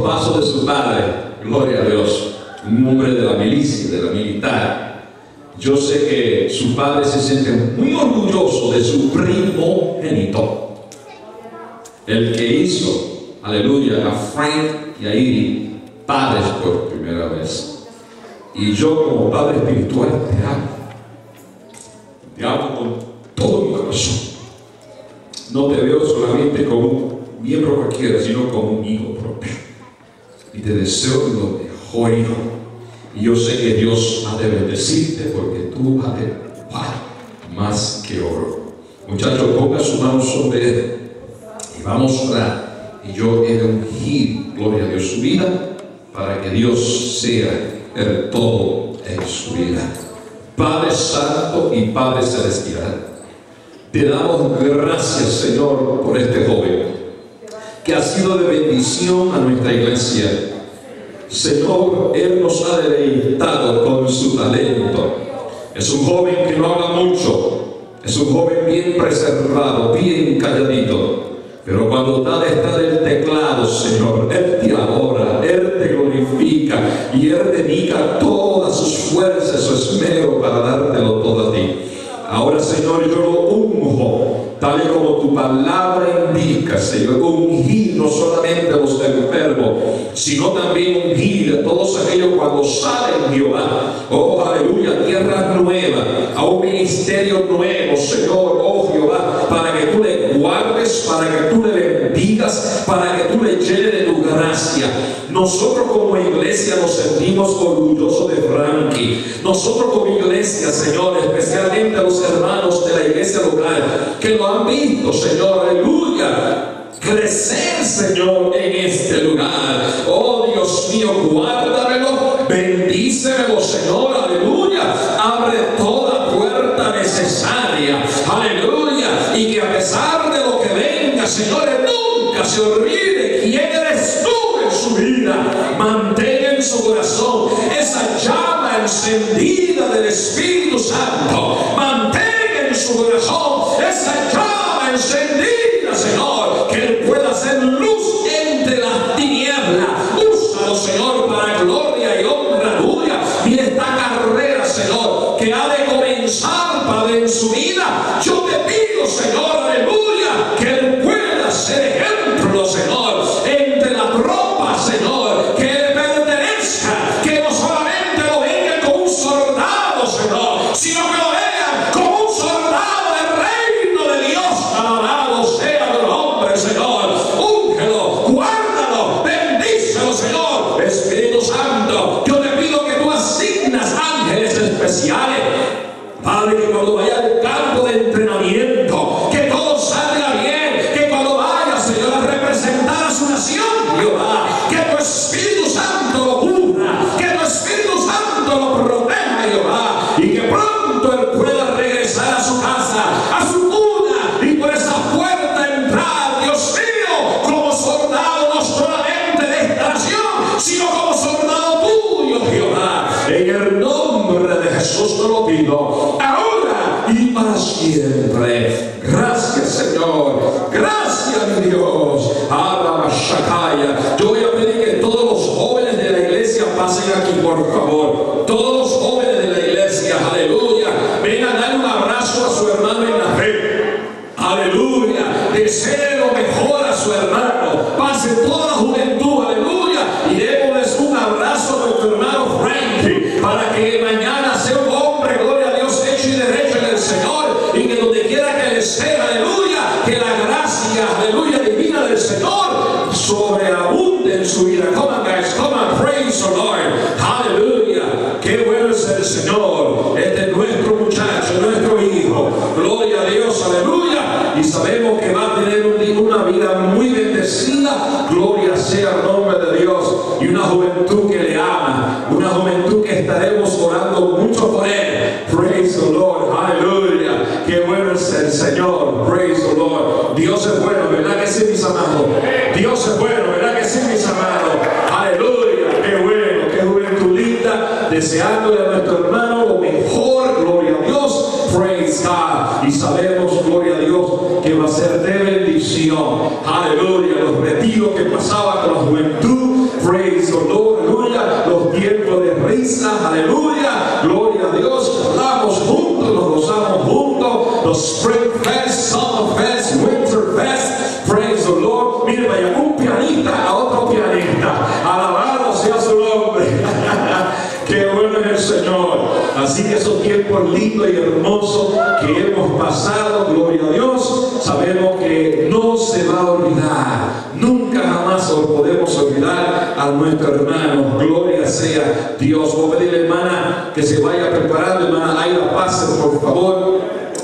los pasos de su padre, gloria a Dios, un hombre de la milicia, de la militar. Yo sé que su padre se siente muy orgulloso de su primogénito, el que hizo, aleluya, a Frank y a Iri, padres por primera vez. Y yo como padre espiritual te amo. Te amo con todo mi corazón. No te veo solamente como un miembro cualquiera, sino como un hijo propio. Y te deseo lo mejor, hijo. Y yo sé que Dios ha de bendecirte porque tú has de más que oro. Muchachos, ponga su mano sobre él y vamos a orar. Y yo he de ungir, gloria a Dios, su vida para que Dios sea el todo en su vida. Padre Santo y Padre Celestial, te damos gracias, Señor, por este joven que ha sido de bendición a nuestra iglesia. Señor, Él nos ha deleitado con su talento. Es un joven que no habla mucho, es un joven bien preservado, bien calladito. Pero cuando está detrás del teclado, Señor, Él te adora, Él te glorifica y Él dedica todas sus fuerzas, su esmero para dártelo todo a ti. Ahora, Señor, yo lo unjo, tal y como tu palabra indica, Señor, ungir no solamente a los enfermos, sino también ungir a todos aquellos cuando salen, Jehová. Oh, aleluya, tierra nueva, a un ministerio nuevo, Señor, oh Jehová, para que tú le guardes, para que tú le bendigas, para que tú le llenes de tu gracia. Nosotros como iglesia nos sentimos orgullosos de Frankie. Nosotros como iglesia, Señor, especialmente los hermanos de la iglesia local, que lo han visto, Señor, aleluya crecer, Señor, en este lugar. Dios mío, guárdamelo, bendícemelo, Señor, aleluya. Abre toda puerta necesaria, aleluya. Y que a pesar de lo que venga, Señor, Él nunca se olvide quién eres tú en su vida. Mantenga en su corazón esa llama encendida del Espíritu Ahora y para siempre. Gracias, Señor. Gracias, mi Dios. Shakaya. Yo voy a pedir que todos los jóvenes de la iglesia pasen aquí, por favor. Todos Y una juventud que le ama. Una juventud que estaremos orando mucho por él. Praise the Lord. Aleluya. Qué bueno es el Señor. Praise the Lord. Dios es bueno, ¿verdad que sí, mis amados? Dios es bueno, ¿verdad que sí, mis amados? Aleluya. Qué bueno, qué juventud linda. Deseándole a nuestro hermano lo mejor. Gloria a Dios. Praise God. Y sabemos, gloria a Dios, que va a ser de bendición. Aleluya. Los retiros que pasaba con la juventud aleluya. Los tiempos de risa, aleluya. Gloria a Dios. Hablamos juntos, nos gozamos juntos. Los Spring Fest, Summer Fest, Winter Fest. Praise the Lord. Mire, vaya un pianista a otro pianista. Alabado sea su nombre. Qué bueno es el Señor. Así que esos tiempos lindos y hermosos que hemos pasado, a nuestro hermano. Gloria sea Dios. Voy a pedirle, hermana, que se vaya preparando, hermana Aida, pase por favor.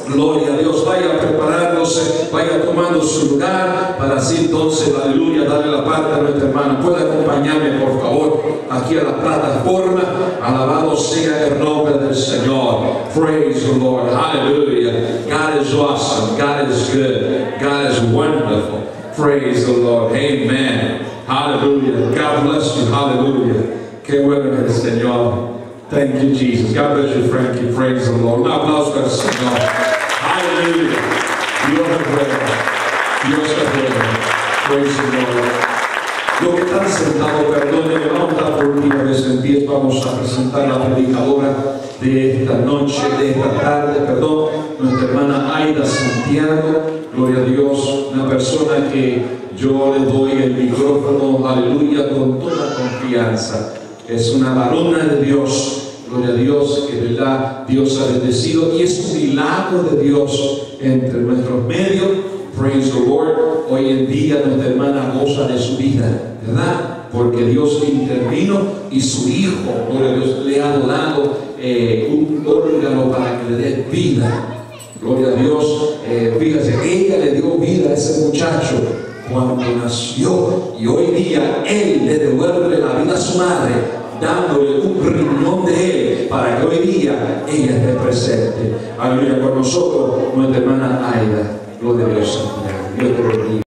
Gloria a Dios, vaya preparándose, vaya tomando su lugar para así entonces, aleluya, darle la parte a nuestra hermana. Puede acompañarme, por favor, aquí a la plataforma. Alabado sea el nombre del Señor. Praise the Lord. Hallelujah. God is awesome. God is good. God is wonderful. Praise the Lord. Amen. Hallelujah. God bless you. Hallelujah. Qué bueno Señor. Thank you, Jesus. God bless you, Frankie. Praise the Lord. Un aplauso al Señor. Aleluya. Dios es bueno. Dios es bueno. Praise the Lord. Los que están sentados, perdónenme, vamos a dar por última vez en pie, vamos a presentar a la predicadora de esta noche, de esta tarde, perdón, nuestra hermana Aida Santiago, gloria a Dios, una persona que yo le doy el micrófono, aleluya, con toda confianza. Es una varona de Dios, Gloria a Dios, que verdad Dios ha bendecido y es un milagro de Dios entre nuestros medios. Praise the Lord. Hoy en día nuestra hermana goza de su vida, ¿verdad? Porque Dios intervino y su hijo, gloria a Dios, le ha dado eh, un órgano para que le dé vida. Gloria a Dios. Eh, fíjese, ella le dio vida a ese muchacho cuando nació y hoy día él le devuelve la vida a su madre dándole un riñón de Él para que hoy día ella esté presente. Aleluya, con nosotros nuestra hermana Aida. Gloria a Dios, Dios.